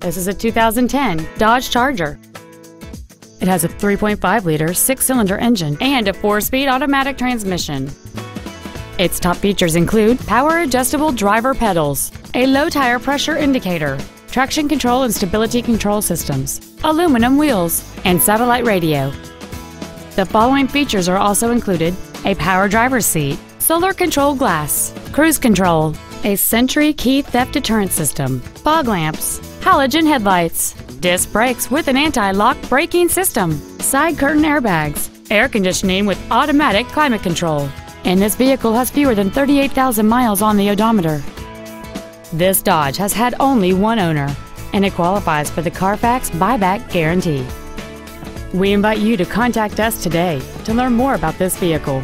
This is a 2010 Dodge Charger. It has a 3.5-liter six-cylinder engine and a four-speed automatic transmission. Its top features include power adjustable driver pedals, a low tire pressure indicator, traction control and stability control systems, aluminum wheels, and satellite radio. The following features are also included a power driver's seat, solar control glass, cruise control, a Sentry key theft deterrent system, fog lamps, halogen headlights, disc brakes with an anti-lock braking system, side curtain airbags, air conditioning with automatic climate control, and this vehicle has fewer than 38,000 miles on the odometer. This Dodge has had only one owner, and it qualifies for the Carfax buyback guarantee. We invite you to contact us today to learn more about this vehicle